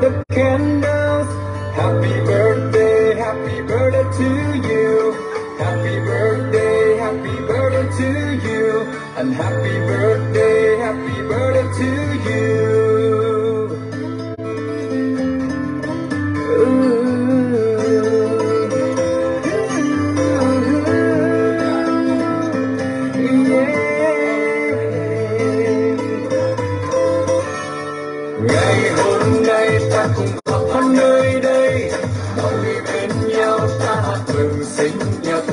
the candles. Happy birthday, happy birthday to you. Happy birthday, happy birthday to you. And happy birthday, happy birthday to you. Ngày hôm ta cùng họp ở nơi đây Mọi đi bên nhau ta mừng sinh nhật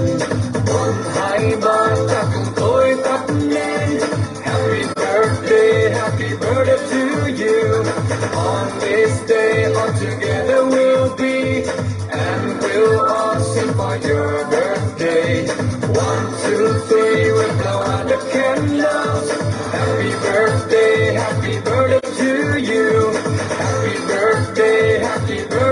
Một, hai, ba ta cùng tôi tắt lên Happy birthday, happy birthday to you On this day all together we'll be And we'll all sing for your birthday One, two, three, birthday, happy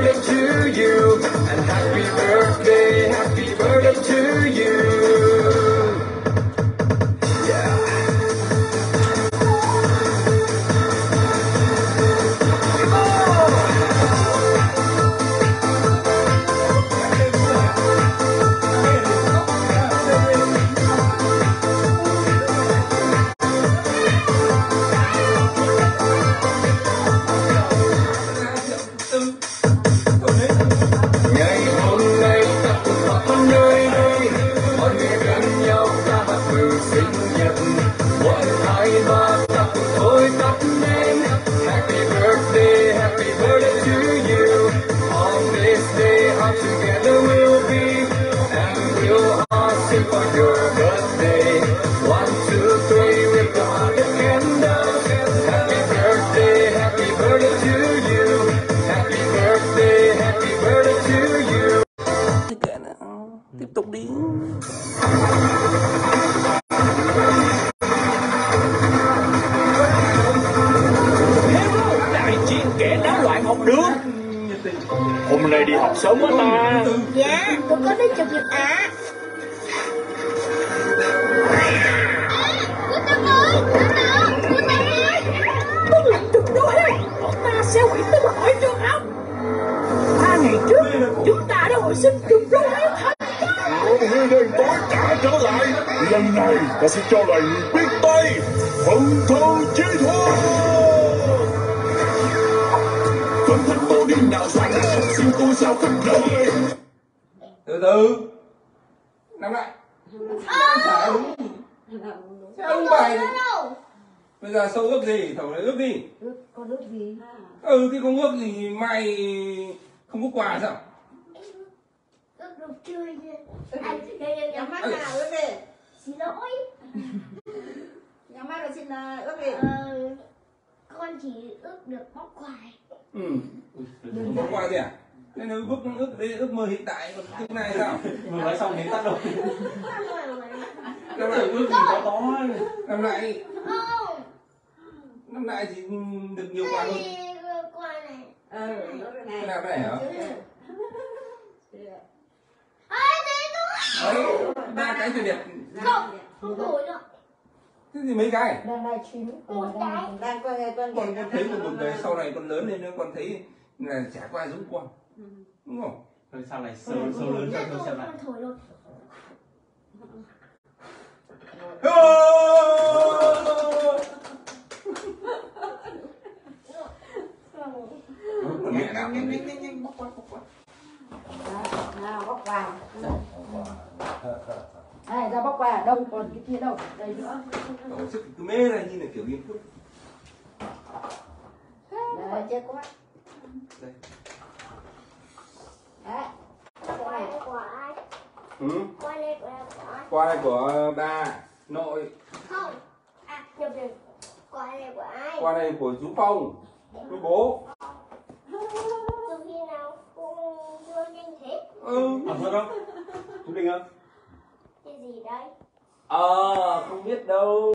Đi đại chiến kẻ náo loạn học đường hôm nay đi học sớm quá ta. Dạ, tôi có đến chụp nhật ạ. Ta sẽ hủy tới mọi trường học Ba ngày trước Chúng ta đã hồi sinh chụp đôi lần này ta sẽ cho loài người biết tay phần thơ chi thua phần thân tôi đi nào dài xin tôi sao khắp nơi. Từ từ. Nắm lại. Trả đúng bài bây giờ sâu ước gì? Thầu lại ước gì? Con ước gì? ừ thì không ước gì mai không có quà sao? Ước được chưa nhỉ? Anh, nhắm mắt nào ước đi. Xin lỗi. Nhắm mắt rồi xin ờ, ước gì? Ờ, con chỉ ước được bóc quài. ừ không có quà gì à thế nếu ước ước ước mơ hiện tại còn tương lai sao Vừa nói xong đến tắt rồi năm lại ước gì có có năm lại Không, năm lại thì được nhiều quà hơn ước quà này. Ừ, ước cái này. nào cái này hả đấy ba cái tuyệt đẹp Không, không đổi được. thế thì mấy cái? Đang live stream Một cái. Đang con nghe con con con thấy một cái sau này con lớn lên nữa con thấy là chả có ai giống con đúng không? Thôi sau này sâu, sâu lớn cho tôi xem lại mẹ nào nhanh nhanh nhanh nhanh bóc qua bóc qua. Nào bóc vào Này ra bóc quà đông còn cái kia đâu Đây nữa tổ chức cứ mê này như là kiểu nghiêm túc chết quá đây Đấy Quà này của ai? ừ. Quà này của ai? qua này của bà nội Không. À, nhập nhầm. Quà này của ai? qua này của chú phong với bố Từ khi nào cô chưa nhanh thế? ừ À thật không? Chú Đình không? Gì đấy? ờ à, không biết đâu